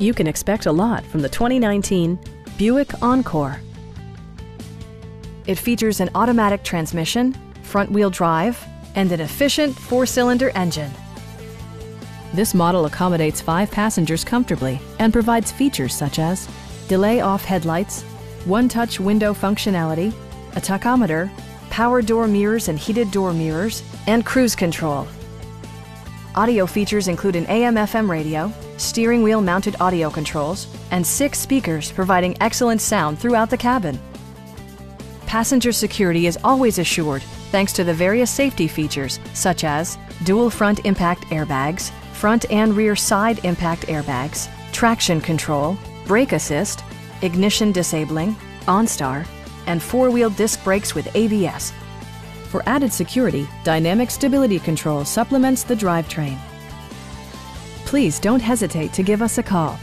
You can expect a lot from the 2019 Buick Encore. It features an automatic transmission, front-wheel drive, and an efficient four-cylinder engine. This model accommodates five passengers comfortably and provides features such as delay off headlights, one-touch window functionality, a tachometer, power door mirrors and heated door mirrors, and cruise control. Audio features include an AM-FM radio, steering wheel mounted audio controls, and six speakers providing excellent sound throughout the cabin. Passenger security is always assured thanks to the various safety features such as dual front impact airbags, front and rear side impact airbags, traction control, brake assist, ignition disabling, OnStar, and four-wheel disc brakes with ABS. For added security, Dynamic Stability Control supplements the drivetrain. Please don't hesitate to give us a call